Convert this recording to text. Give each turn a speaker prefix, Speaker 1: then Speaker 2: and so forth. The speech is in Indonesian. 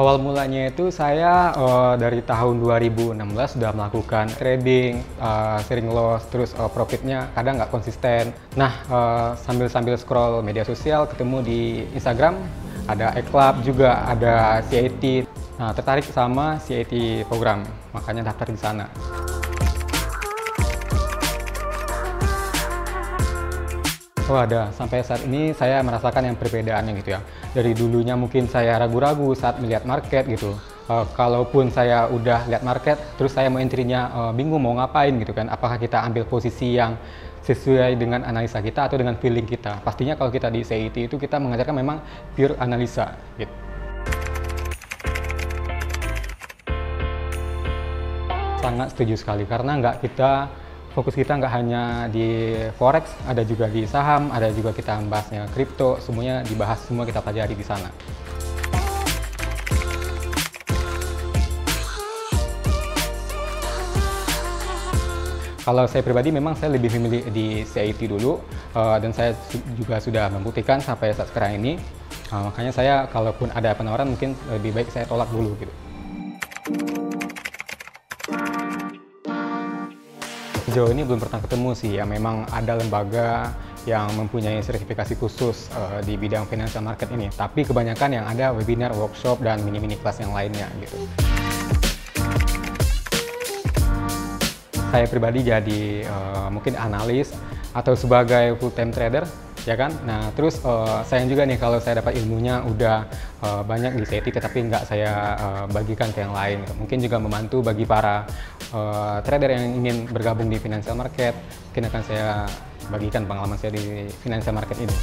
Speaker 1: Awal mulanya itu saya uh, dari tahun 2016 sudah melakukan trading, uh, sering loss, terus uh, profitnya kadang nggak konsisten. Nah, sambil-sambil uh, scroll media sosial, ketemu di Instagram, ada e-club juga, ada CIT. Nah, tertarik sama CIT program, makanya daftar di sana. Oh ada, sampai saat ini saya merasakan yang perbedaannya gitu ya. Dari dulunya mungkin saya ragu-ragu saat melihat market gitu. Uh, kalaupun saya udah lihat market, terus saya mau entry-nya uh, bingung mau ngapain gitu kan. Apakah kita ambil posisi yang sesuai dengan analisa kita atau dengan feeling kita. Pastinya kalau kita di CIT itu kita mengajarkan memang pure analisa gitu. Sangat setuju sekali karena nggak kita fokus kita nggak hanya di forex, ada juga di saham, ada juga kita bahasnya kripto, semuanya dibahas semua kita pelajari di sana. Kalau saya pribadi memang saya lebih memilih di CIT dulu uh, dan saya juga sudah membuktikan sampai saat sekarang ini. Uh, makanya saya kalaupun ada penawaran mungkin lebih baik saya tolak dulu gitu. Sejauh ini belum pernah ketemu sih yang memang ada lembaga yang mempunyai sertifikasi khusus uh, di bidang financial market ini. Tapi kebanyakan yang ada webinar, workshop, dan mini-mini kelas yang lainnya gitu. Saya pribadi jadi uh, mungkin analis atau sebagai full time trader ya kan nah terus uh, sayang juga nih kalau saya dapat ilmunya udah uh, banyak di CT tetapi nggak saya uh, bagikan ke yang lain mungkin juga membantu bagi para uh, trader yang ingin bergabung di financial market mungkin akan saya bagikan pengalaman saya di financial market ini